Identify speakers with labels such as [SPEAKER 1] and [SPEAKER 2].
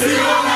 [SPEAKER 1] Zion!